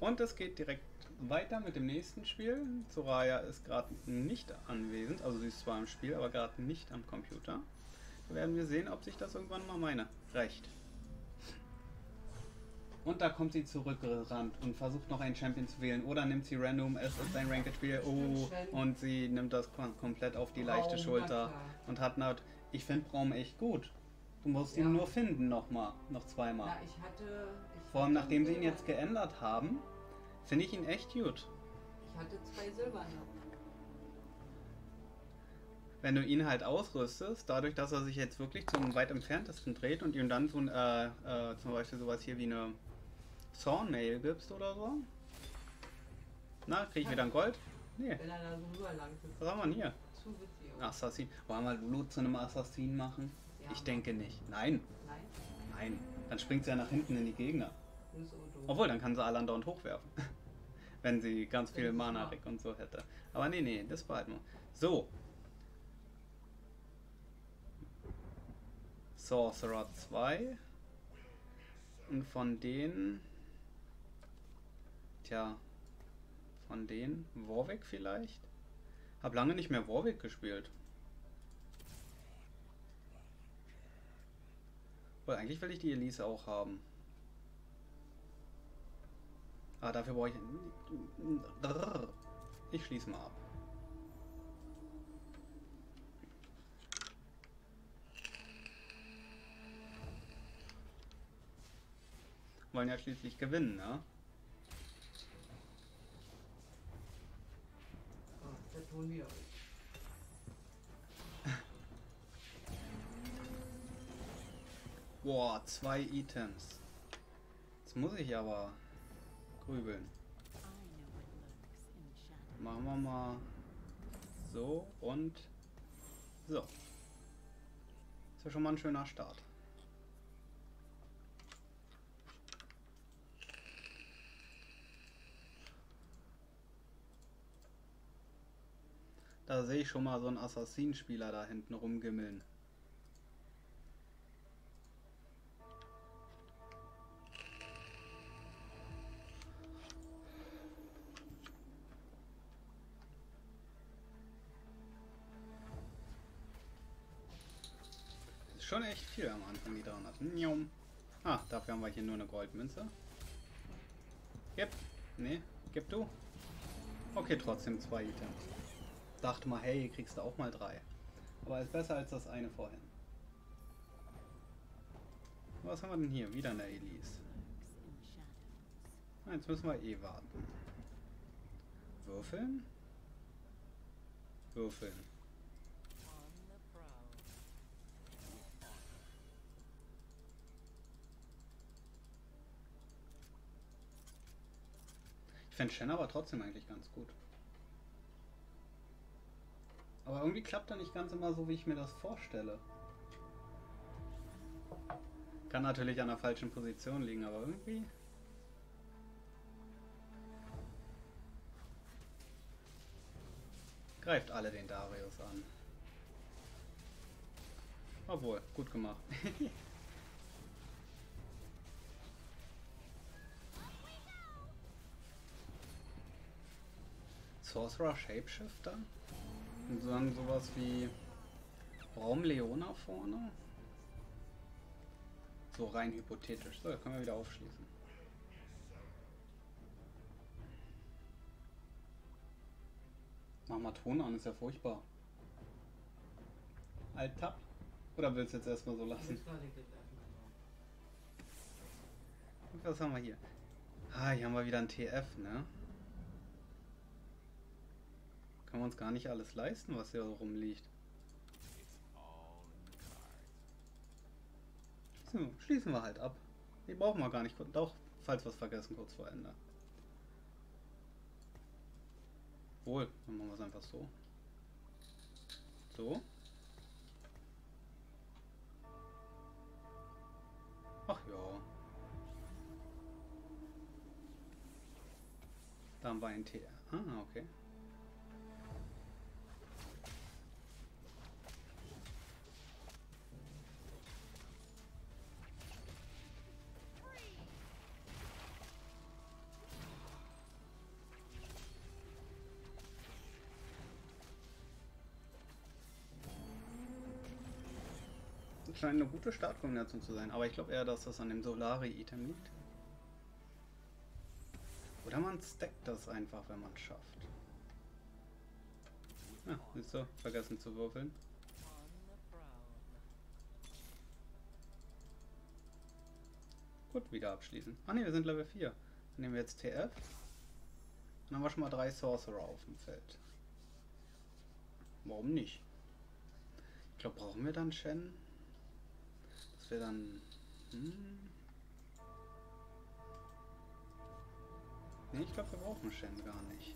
Und es geht direkt weiter mit dem nächsten Spiel. Soraya ist gerade nicht anwesend, also sie ist zwar im Spiel, aber gerade nicht am Computer. Da werden wir sehen, ob sich das irgendwann mal meine reicht. Und da kommt sie zurückgerannt und versucht noch einen Champion zu wählen. Oder nimmt sie random, es ist ein Ranked-Spiel, oh, und sie nimmt das komplett auf die leichte Braum, Schulter. Und hat not, ich finde Braum echt gut. Du musst Ja. ihn nur finden nochmal, noch zweimal. Na, ich hatte. Vor allem nachdem sie ihn jetzt geändert haben, finde ich ihn echt gut. Ich hatte zwei silberne. Wenn du ihn halt ausrüstest, dadurch, dass er sich jetzt wirklich zum weit entferntesten dreht und ihm dann so ein, äh, äh, zum Beispiel sowas hier wie eine Thornmail gibst oder so. Na, krieg ich wieder ein Gold? Nee, Wenn er da so rüberlangt. ist was haben wir denn hier? Zu witzig. Assassin. Wollen wir Lulu zu einem Assassin machen? Ja. Ich denke nicht. Nein, Nein, nein. Dann springt sie ja nach hinten in die Gegner. Obwohl, dann kann sie alle andauernd hochwerfen. Wenn sie ganz viel Mana. Rick und so hätte. Aber nee, nee, das behalten wir. So. Sorcerer 2. Und von denen. Tja. Von denen. Warwick vielleicht? Hab lange nicht mehr Warwick gespielt. Weil eigentlich will ich die Elise auch haben. Ah, dafür brauche ich. Ich schließe mal ab. Wollen ja schließlich gewinnen, ne? Ah, der Ton wieder. Boah, zwei Items. Jetzt muss ich aber grübeln. Machen wir mal so und so. Ist ja schon mal ein schöner Start. Da sehe ich schon mal so einen Assassinspieler da hinten rumgimmeln. Viel am Anfang, die 300. Njom. Ah, dafür haben wir hier nur eine Goldmünze. Gib. Nee, gib du. Okay, trotzdem zwei Items. Dachte mal, hey, kriegst du auch mal drei. Aber ist besser als das eine vorhin. Was haben wir denn hier? Wieder eine Elise. Ah, Jetzt müssen wir eh warten. Würfeln? Würfeln. Ich fände Shen aber trotzdem eigentlich ganz gut. Aber irgendwie klappt er nicht ganz immer so, wie ich mir das vorstelle. Kann natürlich an der falschen Position liegen, aber irgendwie. Greift alle den Darius an. Obwohl, gut gemacht. Sorcerer Shapeshifter? Und dann sowas wie Raum Leona vorne? So rein hypothetisch. So, können wir wieder aufschließen. Mach mal Ton an, ist ja furchtbar. Alt-Tab? Oder willst du jetzt erstmal so lassen? Und was haben wir hier? Ah, hier haben wir wieder ein TF, ne? Können wir uns gar nicht alles leisten, was hier rumliegt. So, schließen wir halt ab. Die brauchen wir gar nicht. Doch, falls wir es vergessen, kurz vor Ende. Wohl, dann machen wir es einfach so. So. Ach ja. Da haben wir ein TR. Ah, okay. Scheint eine gute Startkombination zu sein, aber ich glaube eher, dass das an dem Solari-Item liegt. Oder man stackt das einfach, wenn man es schafft. Ah, siehst du, vergessen zu würfeln. Gut, wieder abschließen. Ah ne, wir sind Level 4. Dann nehmen wir jetzt TF. Dann haben wir schon mal drei Sorcerer auf dem Feld. Warum nicht? Ich glaube, brauchen wir dann Shen? Das wäre dann... Hm. Ne, ich glaube, wir brauchen Shen gar nicht.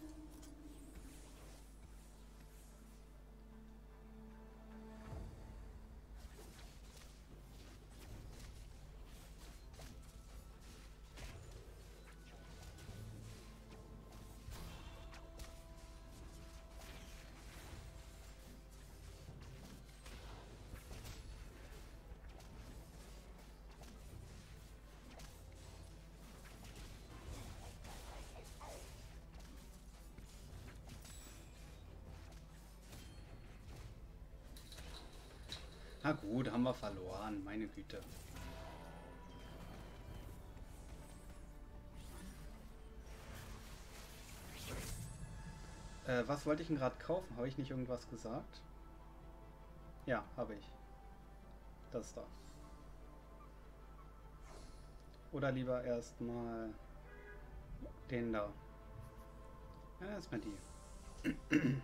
Na gut, haben wir verloren, meine Güte. Äh, was wollte ich denn gerade kaufen? Habe ich nicht irgendwas gesagt? Ja, habe ich. Das da. Oder lieber erstmal den da. Ja, erstmal die.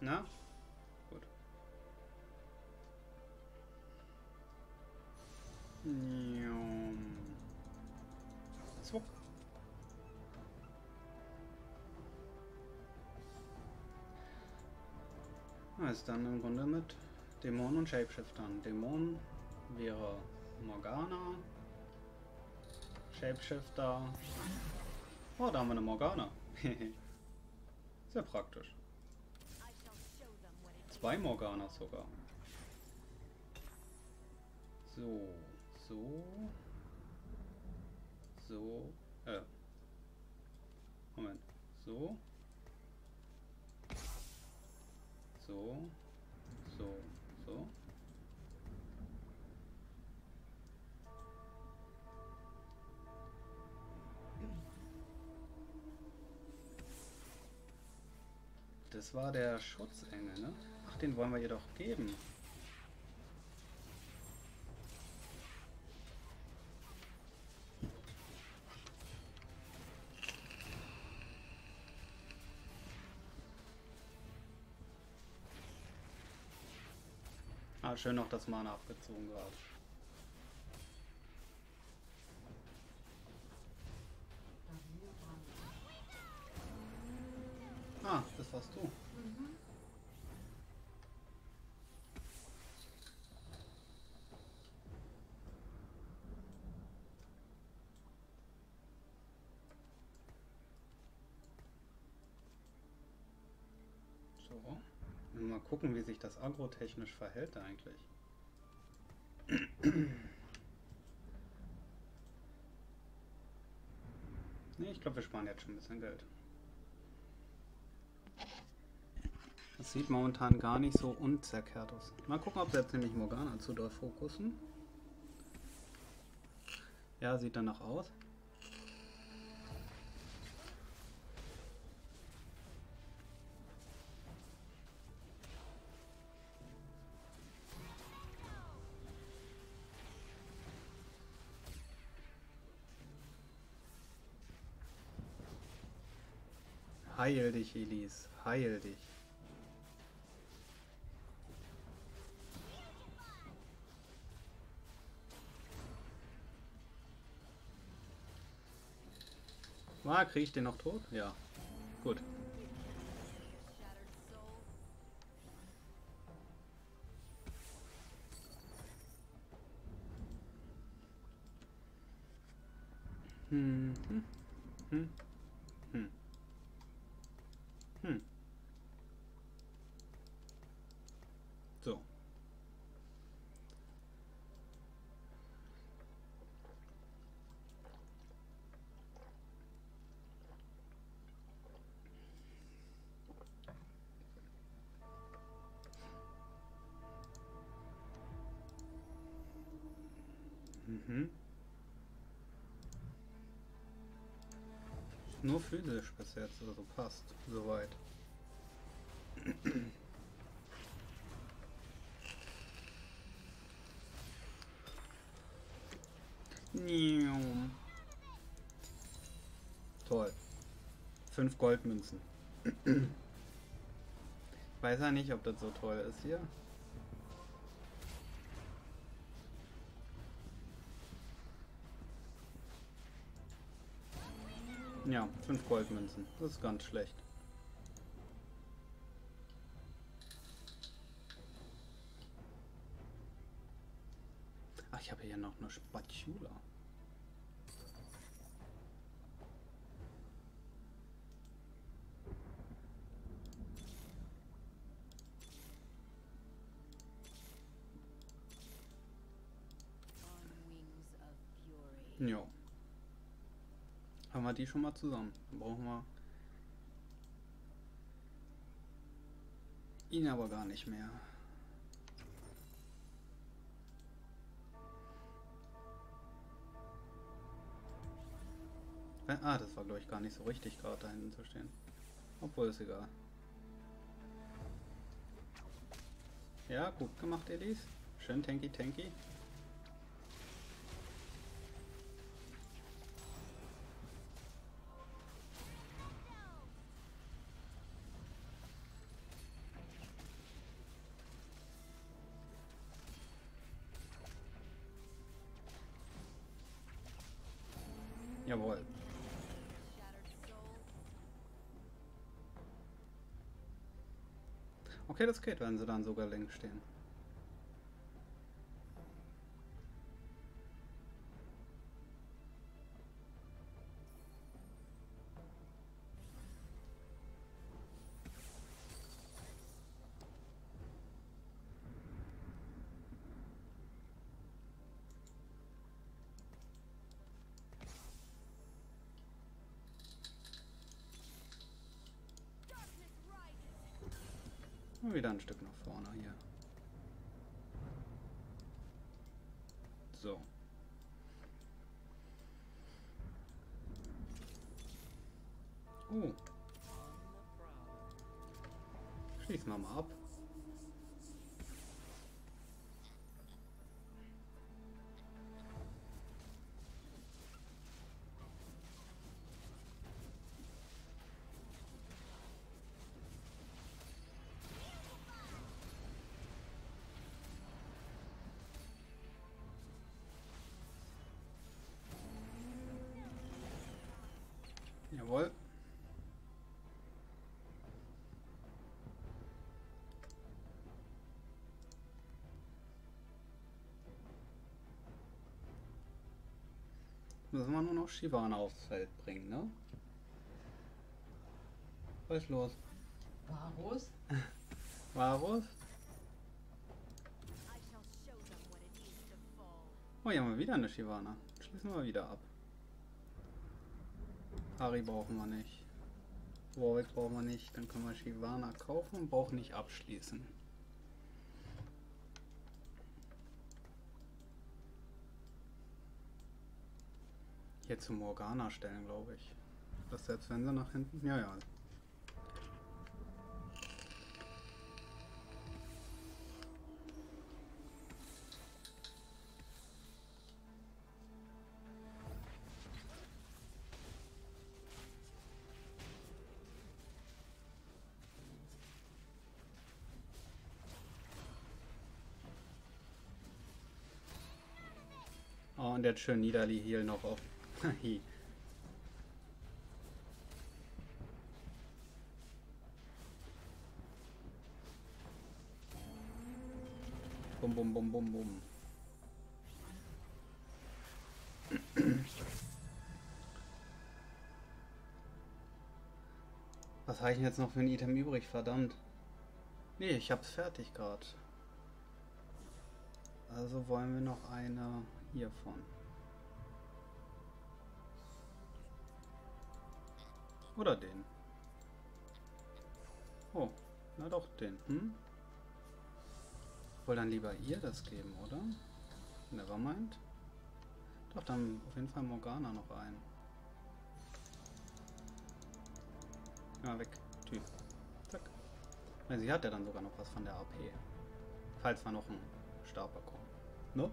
Na? So. Also dann im Grunde mit Dämon und Shapeshiftern. Dämon wäre Morgana. Shapeshifter. Oh, da haben wir eine Morgana. Sehr praktisch. Zwei Morganas sogar. So, so, so, äh, Moment, so, so, so, so. Das war der Schutzengel, ne? Ach, den wollen wir ihr doch geben. Schön noch das Mana abgezogen gerade. Ah, das warst du. Mhm. So. Mal gucken, wie sich das agrotechnisch verhält eigentlich. Ne, ich glaube, wir sparen jetzt schon ein bisschen Geld. Das sieht momentan gar nicht so unzerkehrt aus. Mal gucken, ob wir jetzt nämlich Morgana zu doll fokussen. Ja, sieht danach aus. Heil dich, Elise. Heil dich. Ah, kriege ich den noch tot? Ja. Gut. Hm, hm, hm. Nur physisch bis jetzt, also passt. Soweit. Toll. Fünf Goldmünzen. Weiß ja nicht, ob das so toll ist hier. Ja, fünf Goldmünzen. Das ist ganz schlecht. Ach, ich habe hier noch eine Spatula. Ja. Haben wir die schon mal zusammen. Dann brauchen wir ihn aber gar nicht mehr. Ah, das war glaube ich gar nicht so richtig gerade da hinten zu stehen. Obwohl ist egal. Ja, gut gemacht, Elise. Schön tanky tanky. Okay, das geht, wenn sie dann sogar links stehen. Und wieder ein Stück nach vorne hier. So. Oh. Schließen wir mal ab. Jawohl. Müssen wir nur noch Shivana aufs Feld bringen, ne? Was ist los? Varus? Varus? Oh, hier haben wir wieder eine Shivana. Schließen wir wieder ab. Ari brauchen wir nicht. Warwick brauchen wir nicht. Dann können wir Shivana kaufen und brauchen nicht abschließen. Hier zu Morgana stellen, glaube ich. Das selbst wenn sie nach hinten. Ja, ja. Und der hat schön Niederli Heal noch auf. Bum bum bum bum bum. Was habe ich denn jetzt noch für ein Item übrig? Verdammt. Nee, ich hab's fertig gerade. Also wollen wir noch eine hiervon. Oder den. Oh, na doch den. Hm? Wohl dann lieber ihr das geben, oder? Nevermind. Doch, dann auf jeden Fall Morgana noch ein. Ja, weg. Typ. Zack. Sie hat ja dann sogar noch was von der AP. Falls wir noch einen Stab bekommen. Ne?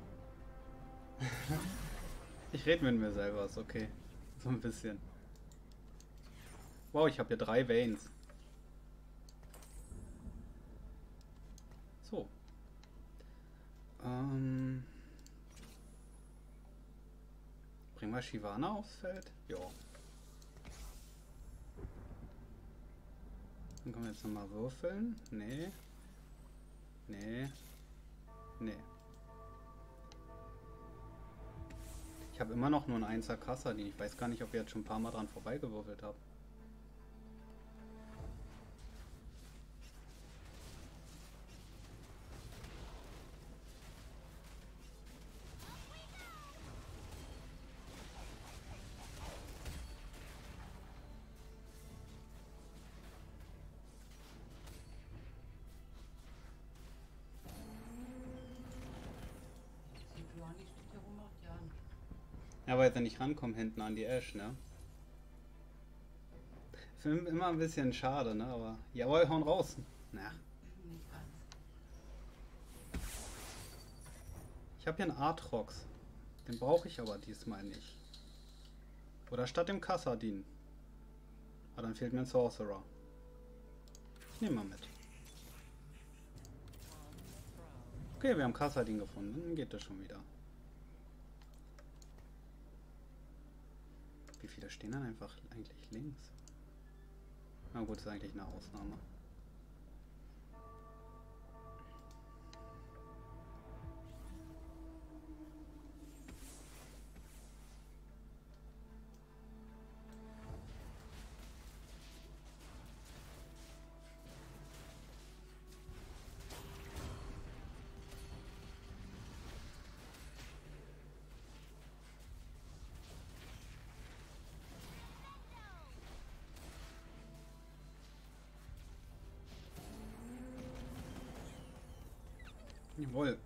Ich rede mit mir selber, ist okay. So ein bisschen. Wow, ich habe hier drei Veins. So. Ähm. Bringen wir Shivana aufs Feld? Ja. Dann können wir jetzt nochmal würfeln. Nee. Nee. Nee. Ich habe immer noch nur einen 1er Kassadin. Ich weiß gar nicht, ob ihr jetzt schon ein paar Mal dran vorbeigewürfelt habt. Ja, weil sie nicht rankommen hinten an die Ash, ne? Film immer ein bisschen schade, ne? Aber jawohl, hauen raus. Na, ich habe hier einen Artrox. Den brauche ich aber diesmal nicht. Oder statt dem Kassadin. Aber dann fehlt mir ein Sorcerer. Ich nehme mal mit. Okay, wir haben Kassadin gefunden. Dann geht das schon wieder. Wie viele stehen dann einfach eigentlich links? Na gut, ist eigentlich eine Ausnahme. Jawohl.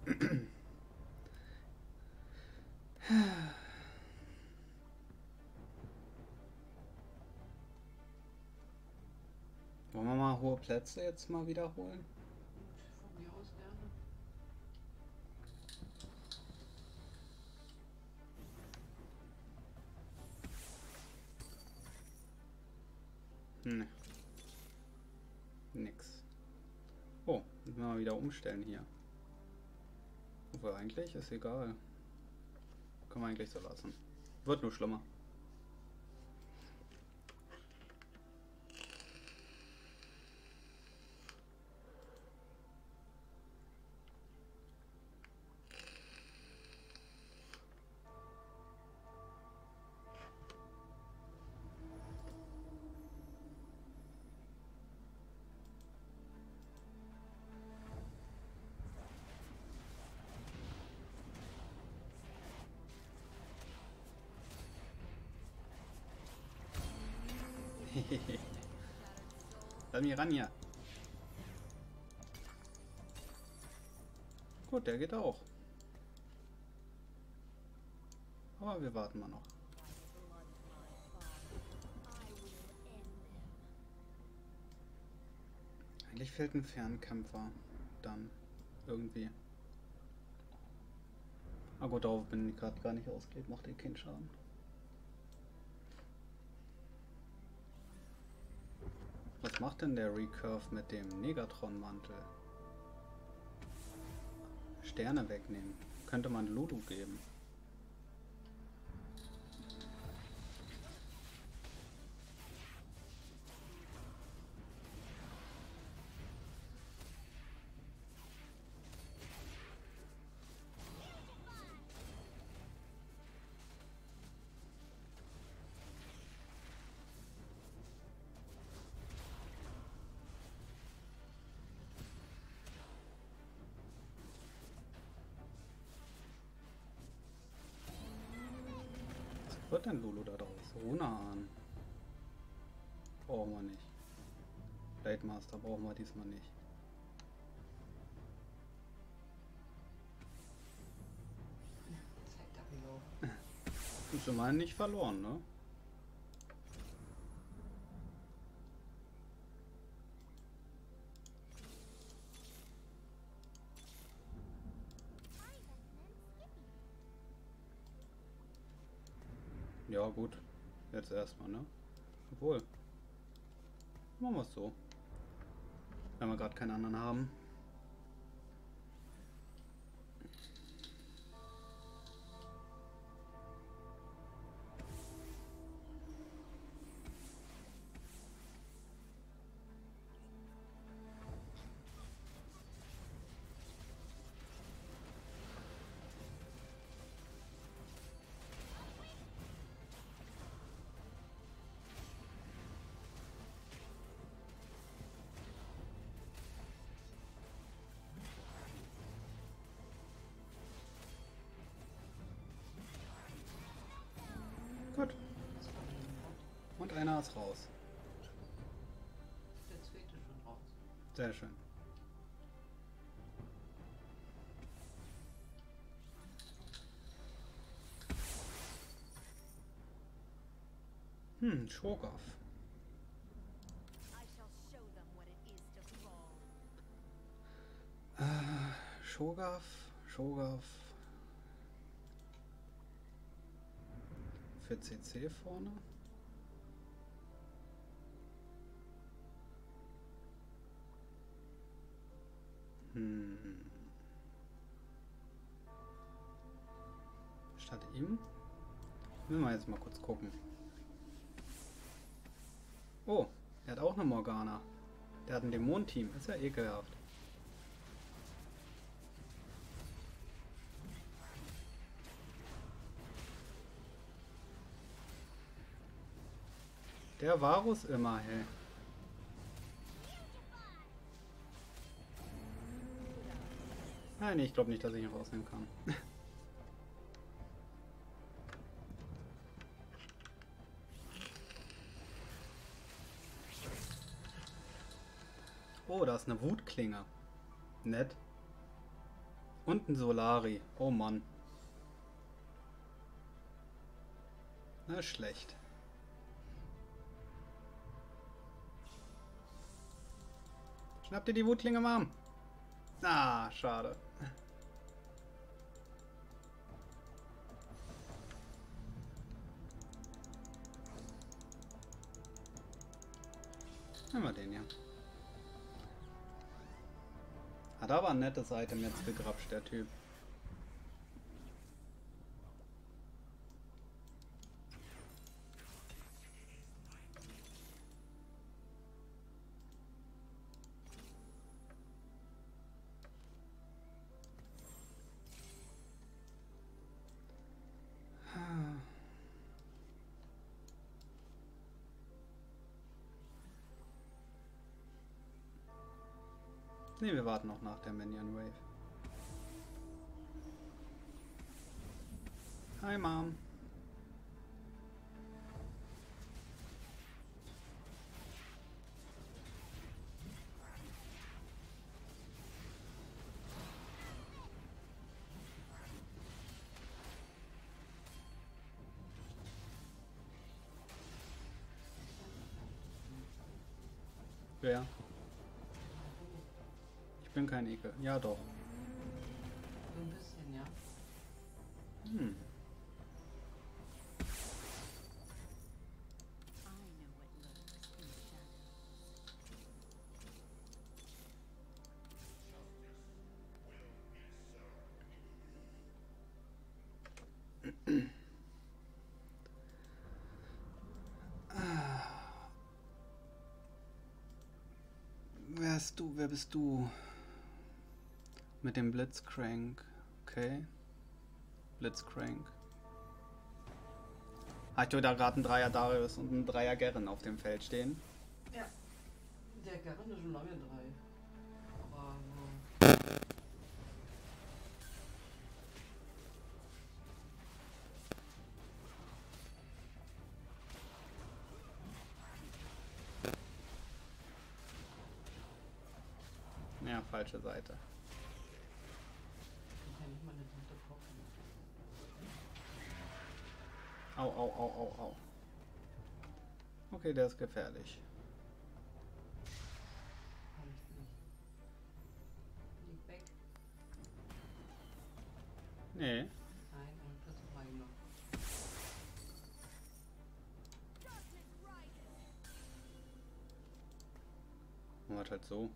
Wollen wir mal hohe Plätze jetzt mal wiederholen? Von mir aus gerne. Nee. Nix. Oh, müssen wir mal wieder umstellen hier. Eigentlich ist egal. Können wir eigentlich so lassen. Wird nur schlimmer. Lass mich ran hier. Gut, der geht auch. Aber wir warten mal noch. Eigentlich fehlt ein Fernkämpfer. Dann. Irgendwie. Ah gut, darauf bin ich gerade gar nicht ausgelegt. Macht ihr keinen Schaden. Was macht denn der Recurve mit dem Negatron-Mantel? Sterne wegnehmen. Könnte man Ludo geben. Wird denn Lulu da draus? Runaan. Brauchen wir nicht. Blade Master brauchen wir diesmal nicht. Schon mal nicht verloren, ne? Ja, gut. Jetzt erstmal, ne? Obwohl. Machen wir es so. Wenn wir gerade keinen anderen haben. Gut. Und einer ist raus. Der zweite schon raus. Sehr schön. Hm, Shogoff. I shall show Für CC vorne. Hm. Statt ihm? Müssen wir jetzt mal kurz gucken. Oh, er hat auch eine Morgana. Der hat ein Dämonenteam. Ist ja ekelhaft. Der Varus immer, hey. Nein, ich glaube nicht, dass ich ihn rausnehmen kann. Oh, da ist eine Wutklinge. Nett. Und ein Solari. Oh Mann. Na, schlecht. Schnapp dir die Wutklinge, Mom. Ah, schade. Nehmen wir den hier. Hat aber ein nettes Item jetzt gegrapscht, der Typ. Ne, wir warten noch nach der Minion Wave. Hi, Mom. Wer? Bin kein Ekel. Ja, doch. So ein bisschen, ja. Hm. Wer bist du? Mit dem Blitzcrank. Okay. Blitzcrank. Hast du da gerade einen Dreier Darius und einen Dreier Garen auf dem Feld stehen? Ja. Der Garen ist schon lange drei. Aber so. Ja, falsche Seite. Au, au, au, au, au. Okay, der ist gefährlich. Nee. Nein, und das war noch. Man halt so.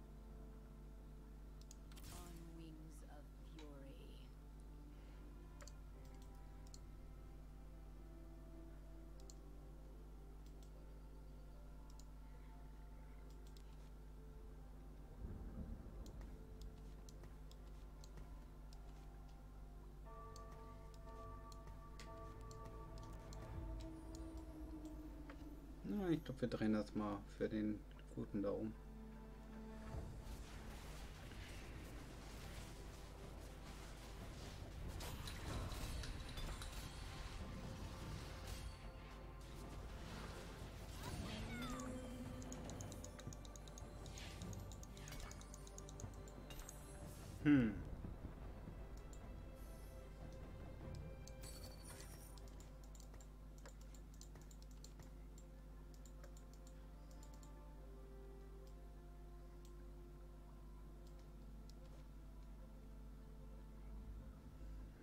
Ich glaube, wir drehen das mal für den Guten da um.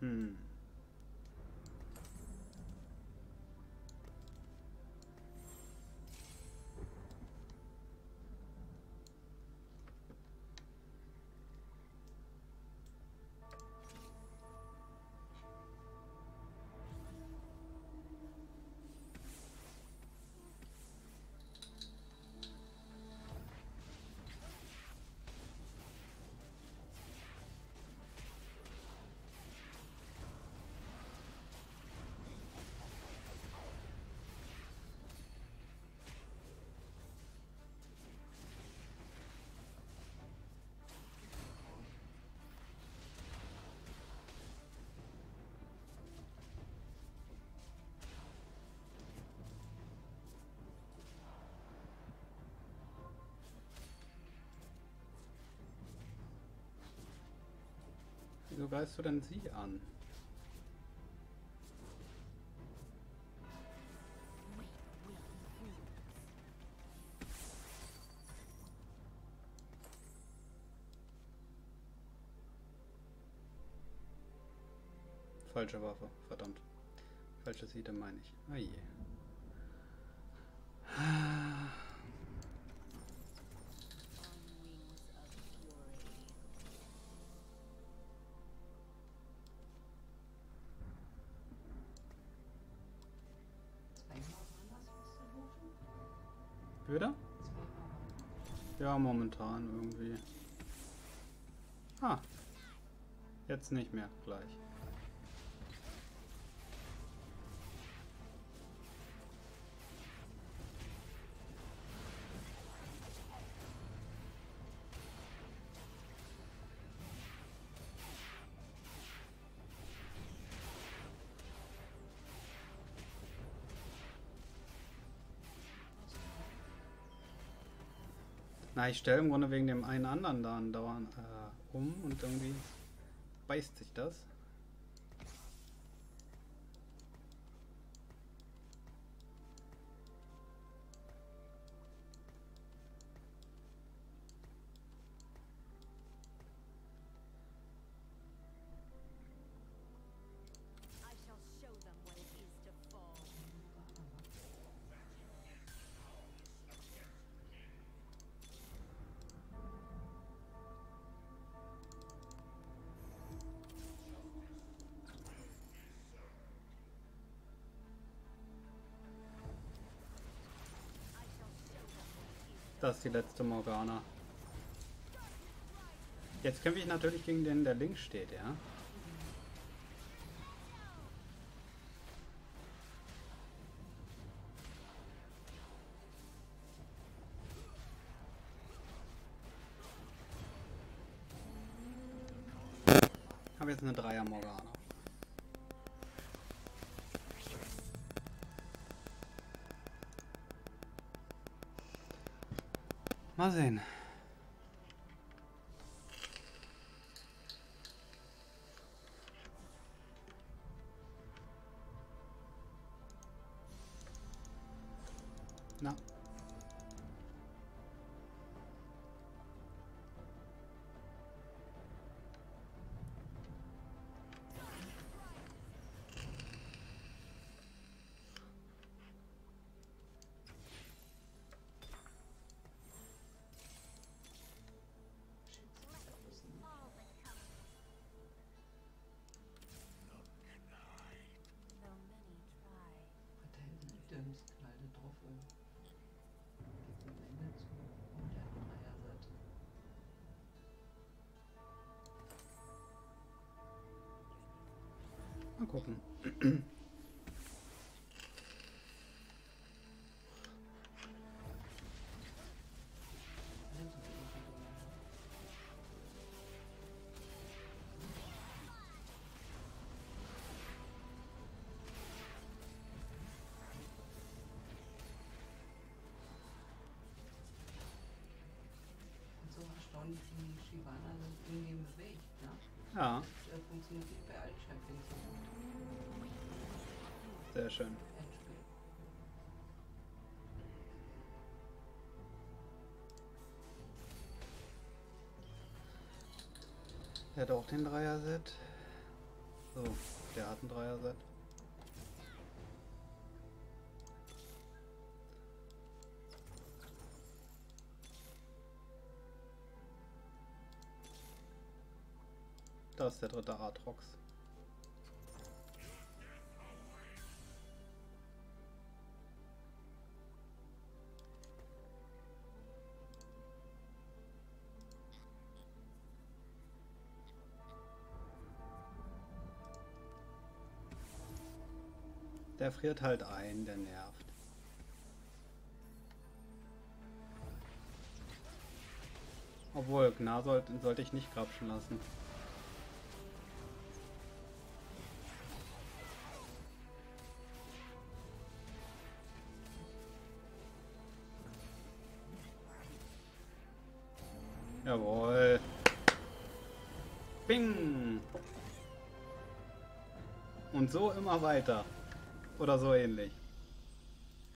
Hm. Wieso greifst du denn sie an? Falsche Waffe, verdammt. Falsche Siede meine ich. Ah je. Ja, momentan irgendwie. Ah. Jetzt nicht mehr, gleich. Na, ich stelle im Grunde wegen dem einen anderen da andauernd äh, um und irgendwie beißt sich das. Das die letzte Morgana. Jetzt kämpfe ich natürlich gegen den, der links steht, ja? Habe jetzt eine Dreier Morgana. Mal sehen. Gucken. So so erstaunlich, wie Shivana das in-game bewegt. Ne? Ja, Das funktioniert nicht bei allen Champions so gut. Sehr schön. Der hat auch den Dreier-Set. So, der hat ein Dreier-Set. Da ist der dritte Aatrox. Der friert halt ein, der nervt. Obwohl, Gnar sollte, sollte ich nicht grapschen lassen. Jawohl. Bing! Und so immer weiter. Oder so ähnlich.